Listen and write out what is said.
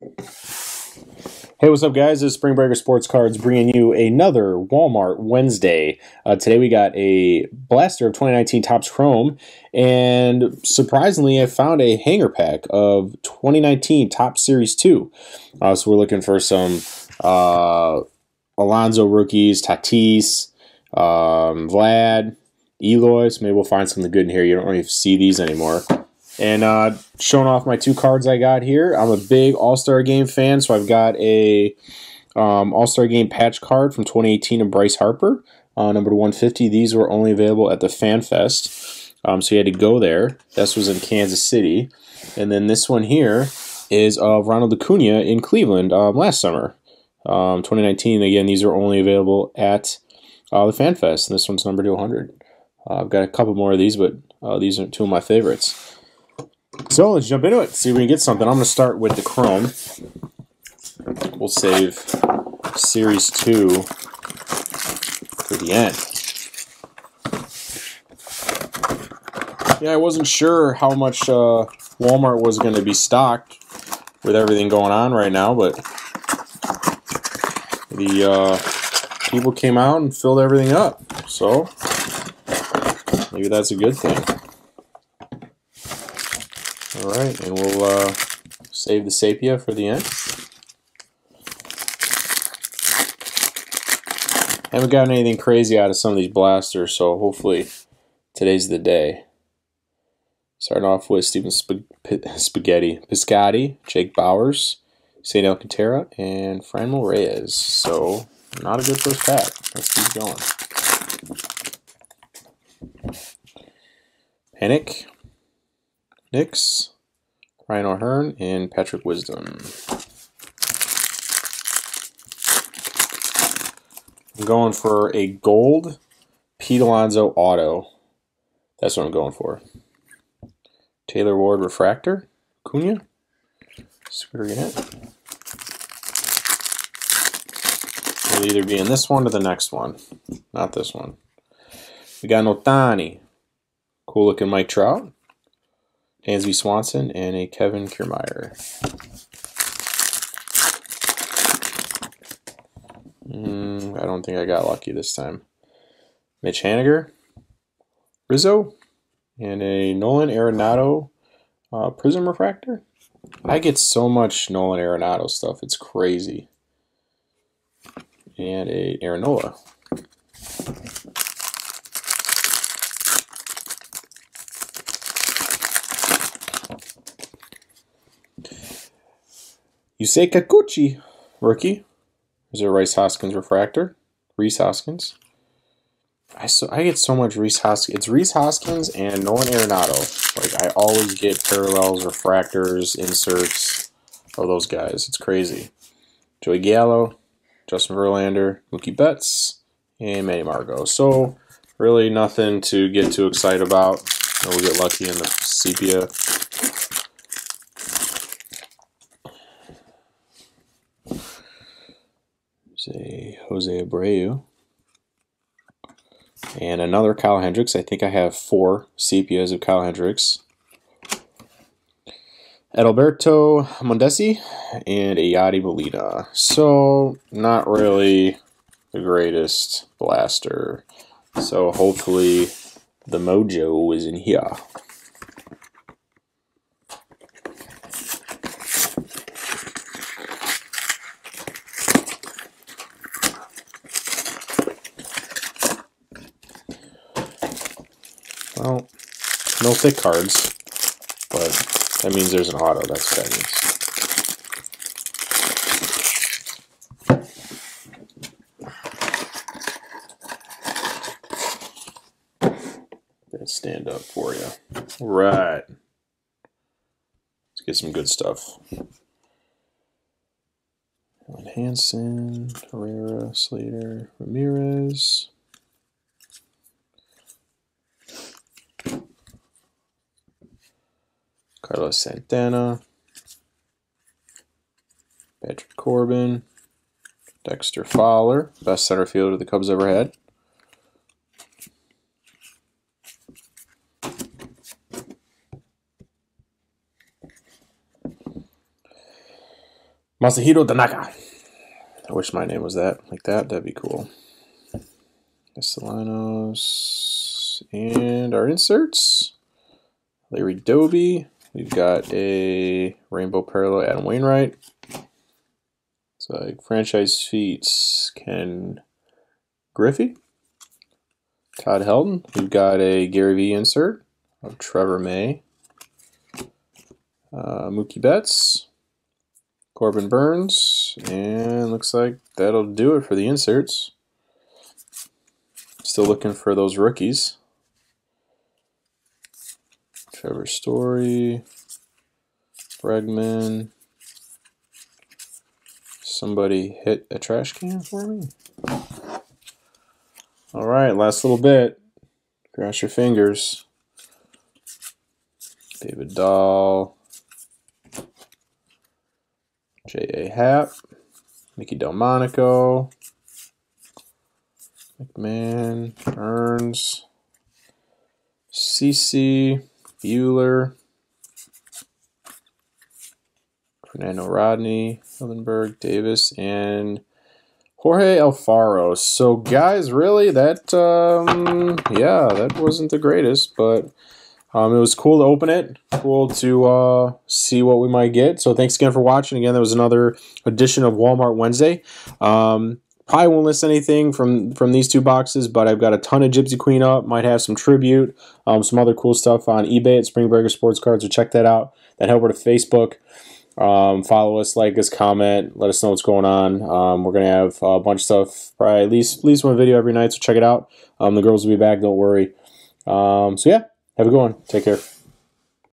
Hey, what's up, guys? Is Spring Breaker Sports Cards bringing you another Walmart Wednesday. Uh, today we got a blaster of 2019 Topps Chrome, and surprisingly, I found a hanger pack of 2019 Topps Series 2. Uh, so we're looking for some uh, Alonso rookies, Tatis, um, Vlad, Eloy. So maybe we'll find something good in here. You don't really see these anymore. And uh, showing off my two cards I got here. I'm a big All Star Game fan, so I've got a um, All Star Game patch card from 2018 of Bryce Harper, uh, number 150. These were only available at the Fan Fest, um, so you had to go there. This was in Kansas City, and then this one here is of Ronald Acuna in Cleveland um, last summer, um, 2019. Again, these are only available at uh, the Fan Fest, and this one's number 200. Uh, I've got a couple more of these, but uh, these are two of my favorites. So let's jump into it, see if we can get something. I'm going to start with the Chrome. We'll save Series 2 for the end. Yeah, I wasn't sure how much uh, Walmart was going to be stocked with everything going on right now, but the uh, people came out and filled everything up. So maybe that's a good thing. All right, and we'll uh, save the sepia for the end. Haven't gotten anything crazy out of some of these blasters, so hopefully today's the day. Starting off with Steven Sp Spaghetti, Piscotty, Jake Bauers, St. Alcantara, and Franmil Reyes. So, not a good first pack. Let's keep going. Panic, Nix, Ryan O'Hearn, and Patrick Wisdom. I'm going for a gold Pete Alonso auto. That's what I'm going for. Taylor Ward Refractor, Cunha. Square it. It'll either be in this one or the next one. Not this one. We got Notani. Cool looking Mike Trout. Dansby Swanson, and a Kevin Kiermaier. Mm, I don't think I got lucky this time. Mitch Haniger, Rizzo, and a Nolan Arenado uh, Prism Refractor. I get so much Nolan Arenado stuff, it's crazy. And a Aaron Yusei Kikuchi, rookie. There's a Rhys Hoskins refractor. Rhys Hoskins. I so I get so much Rhys Hoskins. It's Rhys Hoskins and Nolan Arenado. Like I always get parallels, refractors, inserts of those guys. It's crazy. Joey Gallo, Justin Verlander, Mookie Betts, and Manny Margot. So really nothing to get too excited about. We'll get lucky in the sepia say Jose Abreu. And another Kyle Hendricks. I think I have four sepias of Kyle Hendricks. Adalberto Mondesi and a Yadi Molina. So, not really the greatest blaster. So, hopefully, the mojo is in here. Well, no thick cards, but that means there's an auto. That's what that means. stand up for you. Right. Let's get some good stuff. Hanson, Herrera, Slater, Ramirez. Carlos Santana, Patrick Corbin, Dexter Fowler, best center fielder the Cubs ever had. Masahiro Tanaka. I wish my name was that. Like that, that'd be cool. Castellanos. And our inserts. Larry Doby. We've got a Rainbow Parallel Adam Wainwright. So like franchise feats Ken Griffey. Todd Helton. We've got a Gary Vee insert of Trevor May. Uh, Mookie Betts. Corbin Burnes. And looks like that'll do it for the inserts. Still looking for those rookies. Trevor Story, Bregman. Somebody hit a trash can for me. All right, last little bit. Cross your fingers. David Dahl. J.A. Happ. Mickey Delmonico. McMahon. Burnes. CC. Buehler. Fernando Rodney. Hildenberg. Davis. And Jorge Alfaro. So, guys, really, that, um, yeah, that wasn't the greatest, but um, it was cool to open it. Cool to uh, see what we might get. So, thanks again for watching. Again, that was another edition of Walmart Wednesday. Um, probably won't list anything from from these two boxes, but I've got a ton of Gypsy Queen up. Might have some tribute, um, some other cool stuff on eBay at Spring Breakers Sports Cards. So check that out. Then head over to Facebook. Um, follow us, like us, comment, let us know what's going on. Um, we're gonna have a bunch of stuff, probably at least at least one video every night. So check it out. Um, the girls will be back. Don't worry. Um, so yeah, have a good one. Take care.